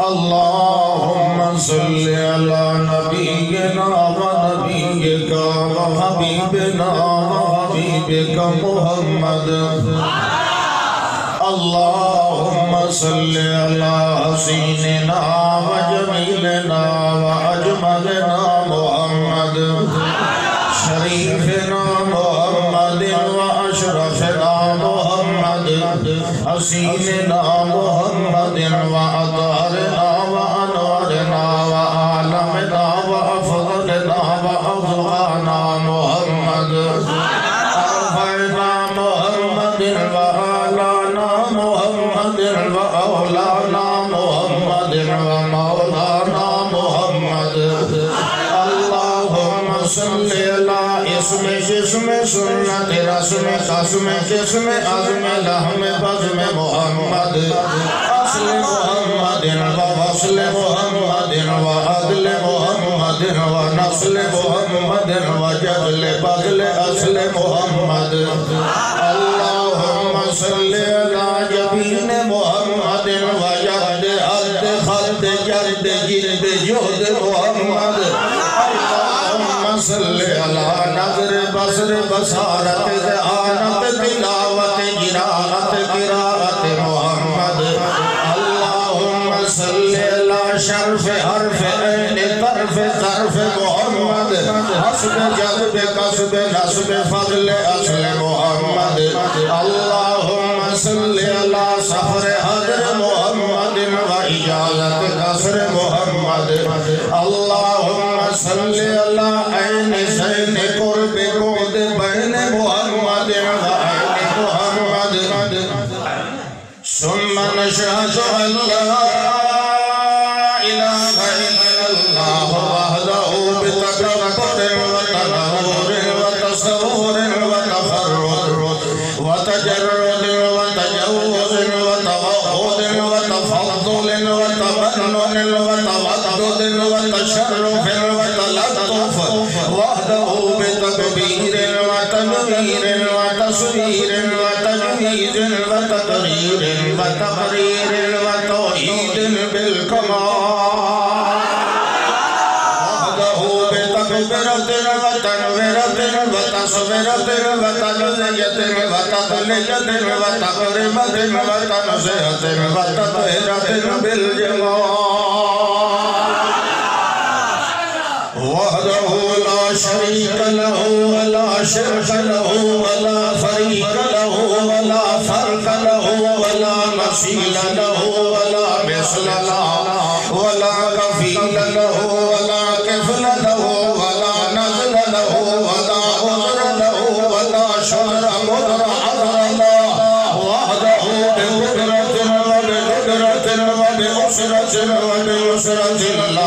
اللهم صل على نبينا ونبيك وحبيبنا وحبيبك محمد. اللهم صل على حسيننا وجميلنا وأجملنا محمد. شريفنا محمد وأشرفنا حسيننا محمد و اطارنا و انوارنا و وأطهرنا وأنورنا وأعلمنا وأفضلنا وأفضلنا محمد. أرفعنا محمد و وآلانا محمد وأولانا محمد ومولانا محمد. اللهم صل على میں جسم میں رسم میں جسم میں لحم میں محمد۔ اصل محمد ووصل محمد وعدل محمد ونصل محمد وجدل بذل اصل محمد۔ بصارت ذعانت تلاوت جراءت قراءت محمد۔ اللهم صل على شرف حرف عين طرف طرف محمد۔ حسب جذب، قصب نسب فضل، اصل محمد۔ اللهم صل على سفر حضر محمد وإجازة قصر محمد۔ اللهم صل على ثم نشهد أن لا إله إلا الله وحده بتكبر وتنور وتصور وتفرد وتجرد وتجوز وتوحد وتفضل وتمنن وتودد وتشرف وتلطف وحده بتكبير وتنوير وتصوير وتجهيز وتقرير وتقرير وتوحيد بالكمال. وحده بتكبرة وتنويرة وتصويرة وتنزية وتطلية وتقربة وتنزية وتطهيرة بالجمال. وحده لا شريك له ولا شرك له الذل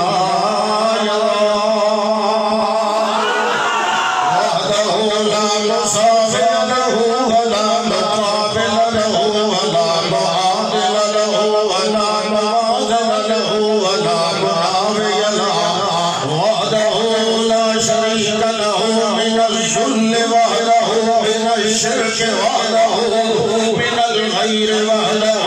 وحده من الشرك وحده من الغير وحده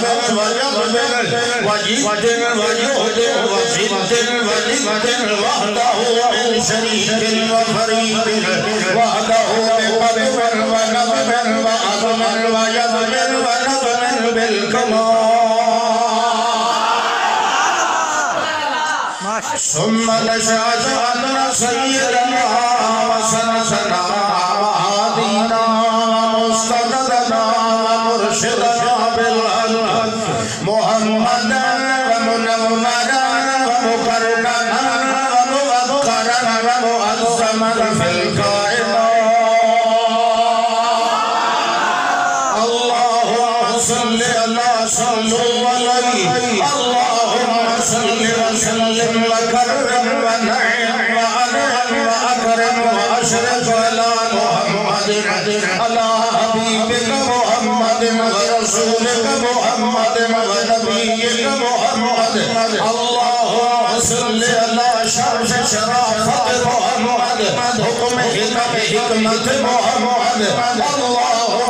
جلد جلد ولد له ثم نشهد أن سيدنا وسلم وكرم ونعم وأكرم وأشرف على محمد على حبيبك محمد ورسولك محمد ونبيك محمد اللهم صل على شرف شرافة محمد حكم حكمة محمد اللهم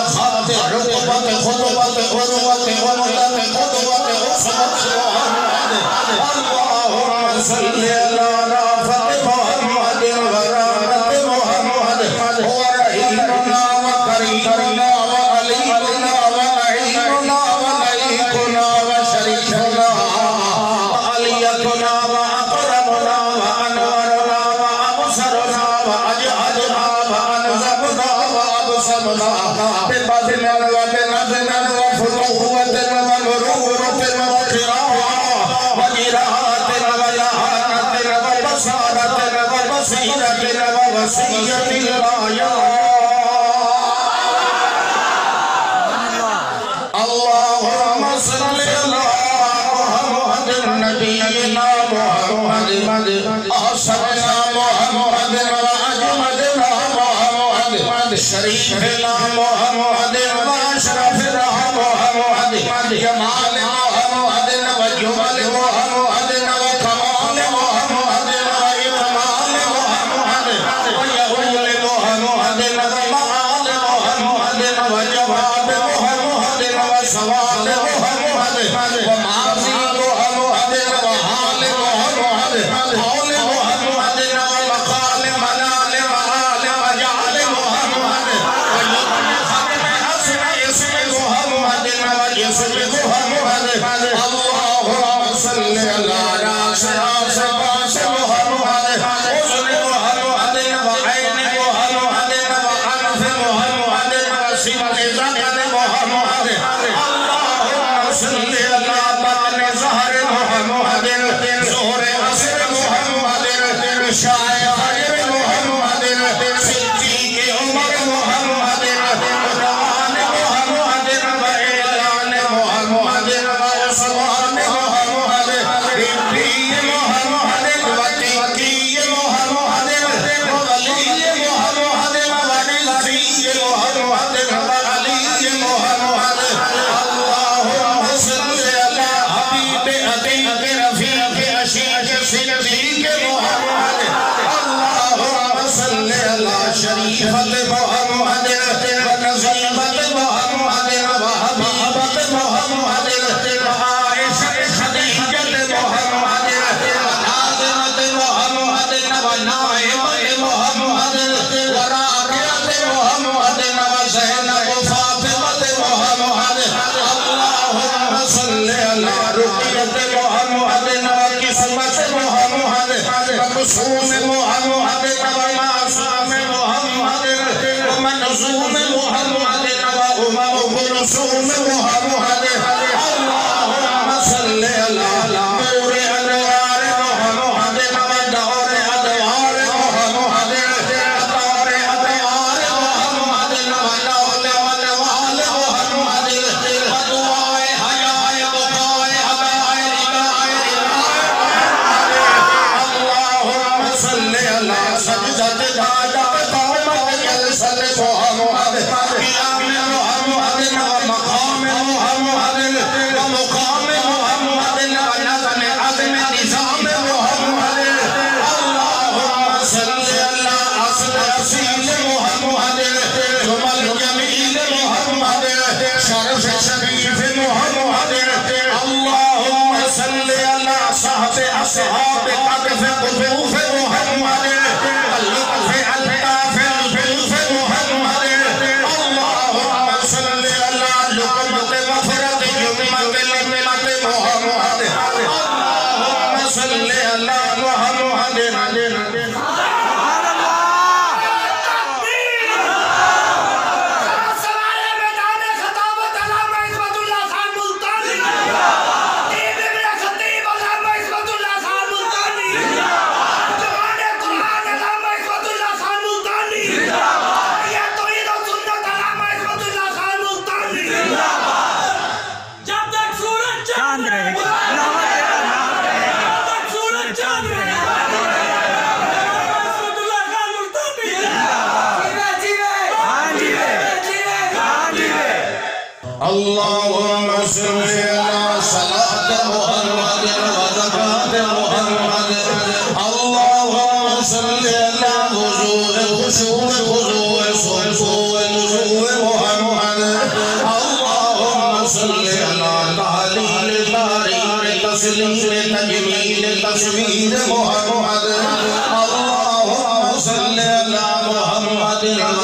Bye-bye. الفقر ووسیعة الرایا اللہم صلی اللہ محمد النبی لنا محمد مد آسدنا محمد راج مد لا محمد مد شریف لنا محمد واشرف لنا محمد یمان رسول محمد اللهم صل على صلاة محمد وزكاة محمد. اللهم صل على وجوه خشوع خضوع خشوع نزوع محمد. اللهم صل على تعليل تعليل تسليم تجميل تسميد محمد. اللهم صل على محمد.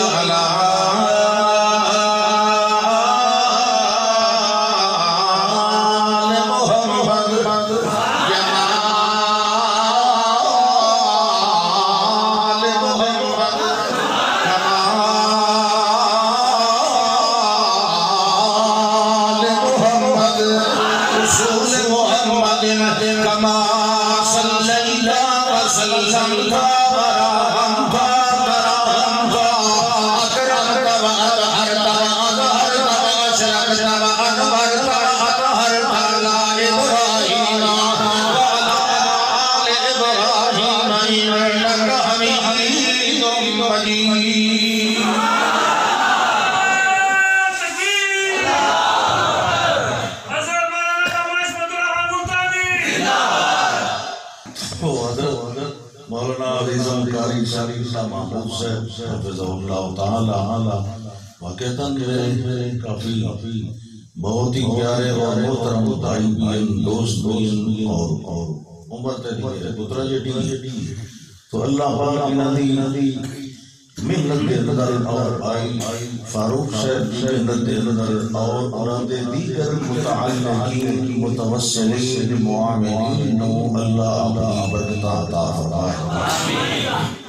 حفظ اللہ واقعتاً میرے کافی بہت ہی پیارے اور محترم بھائی بھی ہیں دوست بھی ہیں اور عمر تے ہے پترا جٹی تو اللہ پاک انہاں دی محنت دے اندر اور آئی فاروق صاحب دی محنت دے اندر اور انہاں دے دیگر متعلقین، متوسلین، معاملین، نو اللہ اپنی برکت عطا فرمائے۔ آمین